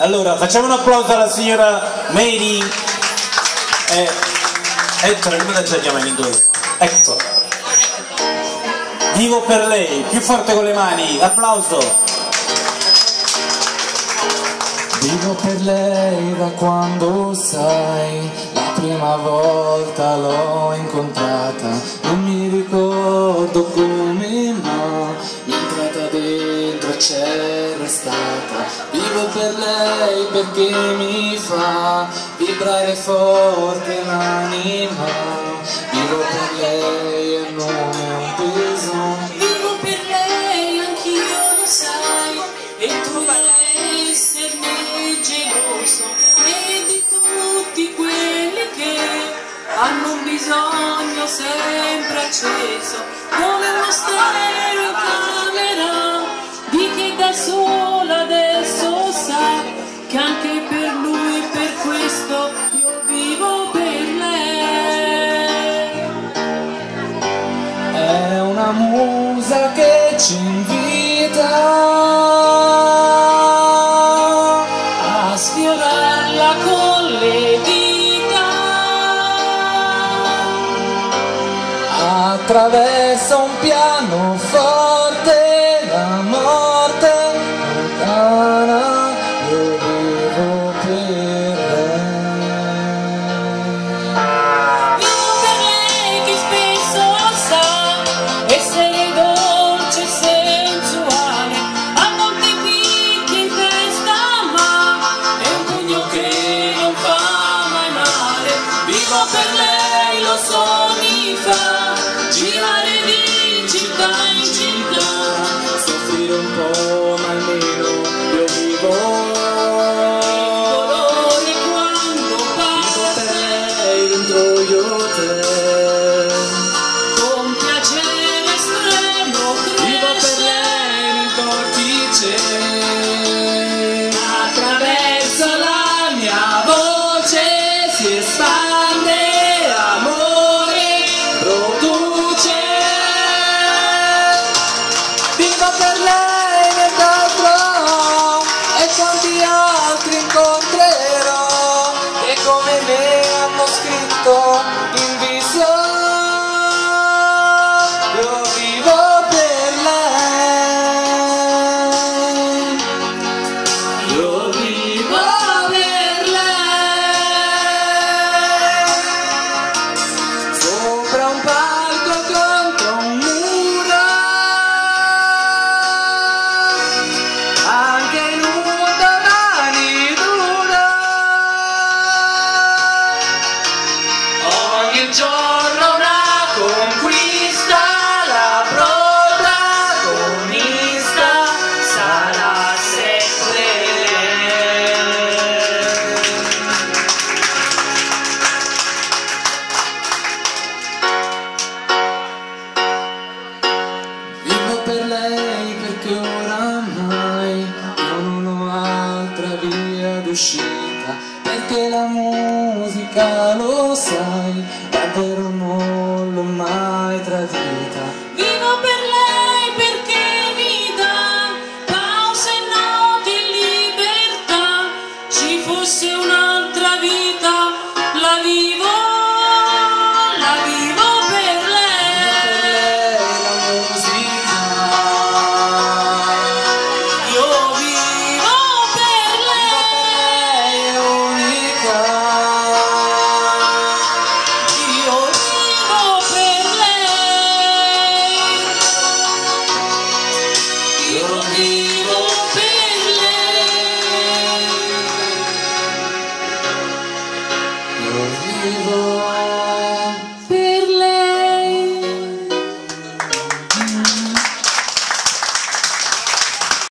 Allora, facciamo un applauso alla signora Mary eh, Hector, come la chiama in inglese? Hector. Vivo per lei, più forte con le mani, applauso. Vivo per lei da quando sai, la prima volta l'ho incontrata, non mi ricordo come per lei perché mi fa vibrare forte l'anima, vivo per lei e non è un peso. Vivo per lei, anch'io lo sai, e tu devi esserne geloso, e di tutti quelli che hanno un bisogno sempre acceso, come uno stereo camera, di chi da sola Musa che ci invita a sfiorarla con le dita attraverso un pianoforte la per lei lo so mi fa Vivo per all'uscita perché la musica lo sai davvero non l'ho mai tradita. Vivo per lei perché mi dà pausa e notte libertà. Ci fosse una the wild.